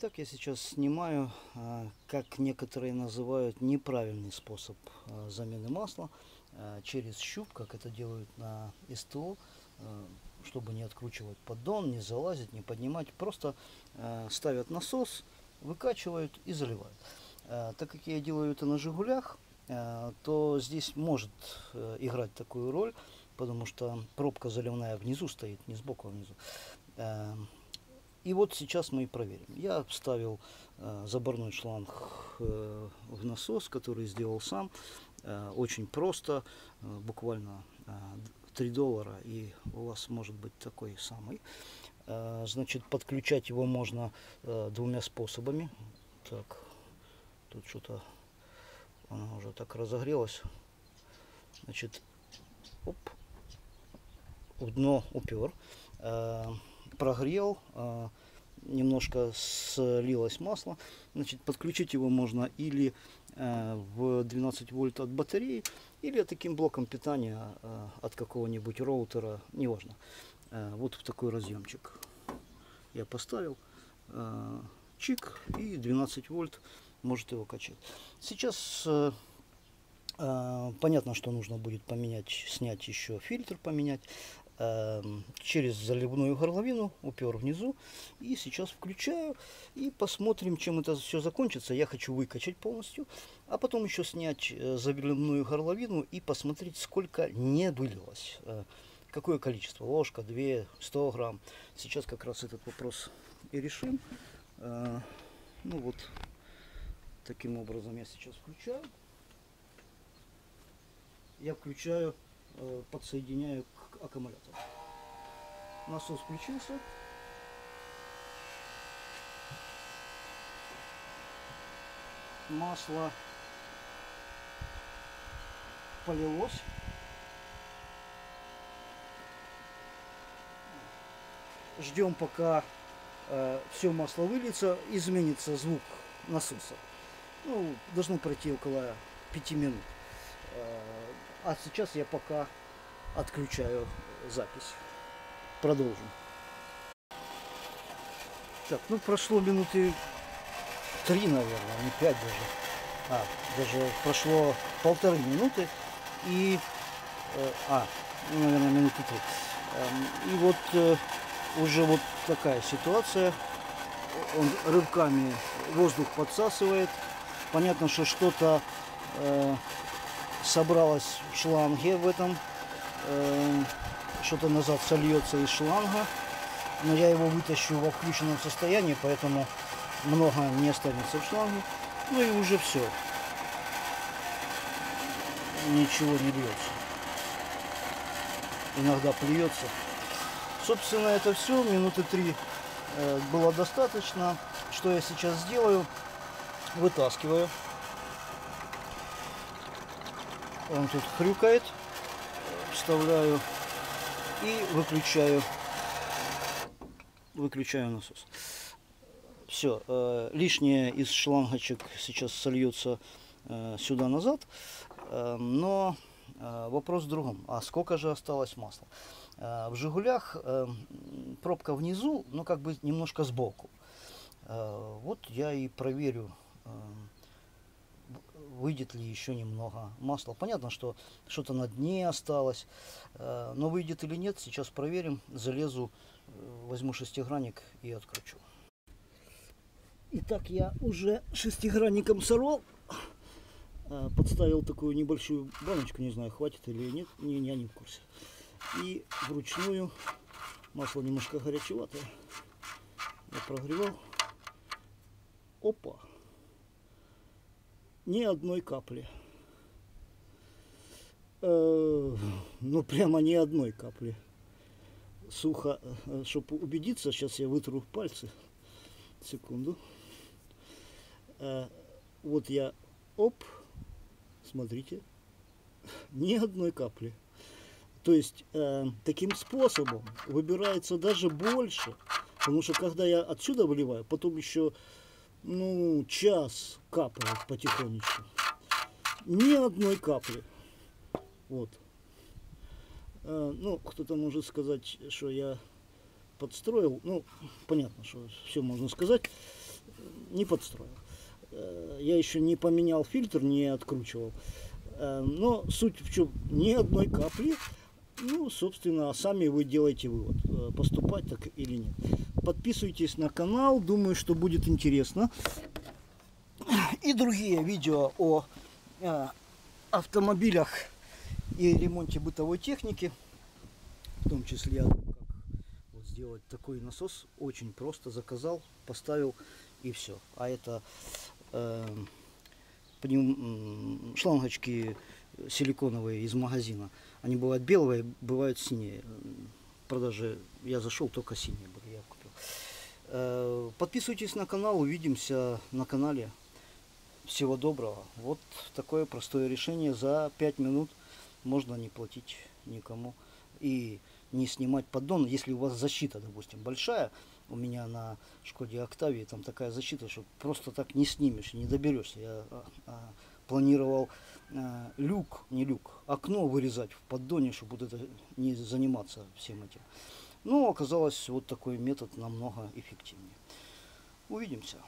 Итак, я сейчас снимаю, а, как некоторые называют, неправильный способ а, замены масла а, через щуп, как это делают на СТО, чтобы не откручивать поддон, не залазить, не поднимать. Просто ставят насос, выкачивают и заливают. Так как я делаю это на «Жигулях», то здесь может э, играть такую роль, потому что пробка заливная внизу стоит, не сбоку, а внизу. И вот сейчас мы и проверим. Я вставил э, заборной шланг э, в насос, который сделал сам. Э, очень просто, э, буквально э, 3 доллара, и у вас может быть такой самый. Э, значит, подключать его можно э, двумя способами. Так, тут что-то она уже так разогрелась. Значит, оп, в дно упер. Э, прогрел, а, немножко слилось масло. Значит, подключить его можно или а, в 12 вольт от батареи, или таким блоком питания а, от какого-нибудь роутера, неважно. Вот в такой разъемчик я поставил. Чик и 12 вольт может его качать. Сейчас понятно, что нужно будет поменять, снять еще фильтр, поменять. Эм, через заливную горловину, упер внизу. И сейчас включаю и посмотрим, чем это все закончится. Я хочу выкачать полностью, а потом еще снять э, заливную горловину и посмотреть, сколько не вылилось. Э, какое количество? Ложка, 2, 100 грамм. Сейчас как раз этот вопрос и решим. Э, ну вот, таким образом я сейчас включаю. Я включаю, подсоединяю аккумулятор. Насос включился. Масло полилось. Ждем, пока э, все масло выльется, изменится звук насоса. Ну, должно пройти около 5 минут. Э, а сейчас я пока отключаю запись. Продолжим. Так, ну прошло минуты три, наверное, не пять даже. А, даже прошло полторы минуты. И, э, а, ну, наверное, минуты три. Э, и вот э, уже вот такая ситуация. Он рывками воздух подсасывает. Понятно, что что-то э, собралось в шланге в этом Эм, что-то назад сольется из шланга. Но я его вытащу во включенном состоянии, поэтому много не останется в шланге. Ну и уже все. Ничего не льется. Иногда плюется. Собственно, это все. Минуты три э, было достаточно. Что я сейчас сделаю? Вытаскиваю. Он тут хрюкает вставляю и выключаю выключаю насос. Все, э, лишнее из шлангочек сейчас сольется э, сюда назад, э, но вопрос в другом. А сколько же осталось масла? В Жигулях пробка внизу, но как бы немножко сбоку. Вот я и проверю. Выйдет ли еще немного масла. Понятно, что что-то на дне осталось, э, но выйдет или нет, сейчас проверим. Залезу, э, возьму шестигранник и откручу. Итак, я уже шестигранником сорвал. Э, подставил такую небольшую баночку, не знаю, хватит или нет, не, я не в курсе. И вручную, масло немножко горячеватое, я прогревал. Опа! Ни одной капли. Э, ну, прямо ни одной капли. Сухо, э, чтобы убедиться, сейчас я вытру пальцы. Секунду. Э, вот я, оп, смотрите, ни одной капли. То есть таким способом выбирается даже больше, потому что когда я отсюда выливаю, потом еще ну, час капает потихонечку. Ни одной капли. Вот. А, ну, кто-то может сказать, что я подстроил. Ну, понятно, что все можно сказать. не подстроил. Э, Я еще не поменял фильтр, не откручивал. Э, Но суть в чем? Ни одной капли. Ну, собственно, сами вы делаете вывод, э, поступать так или нет. Подписывайтесь на канал, думаю, что будет интересно. И другие видео о э, автомобилях и ремонте бытовой техники. В том числе о том, как вот сделать такой насос. Очень просто заказал, поставил и все. А это э, пнев- м, шлангочки силиконовые из магазина. Они бывают белые, бывают синие. В Продаже я зашел, только синие были, я купил. Э, Подписывайтесь на канал, увидимся на канале. Всего доброго. Вот такое простое решение. За 5 минут можно не платить никому и не снимать поддон. Если у вас защита, допустим, большая, у меня на Шкоде Октавии там такая защита, что просто так не снимешь, не доберешься. Я а, а, планировал а, люк, не люк, окно вырезать в поддоне, чтобы вот это не заниматься всем этим. Но оказалось, вот такой метод намного эффективнее. Увидимся.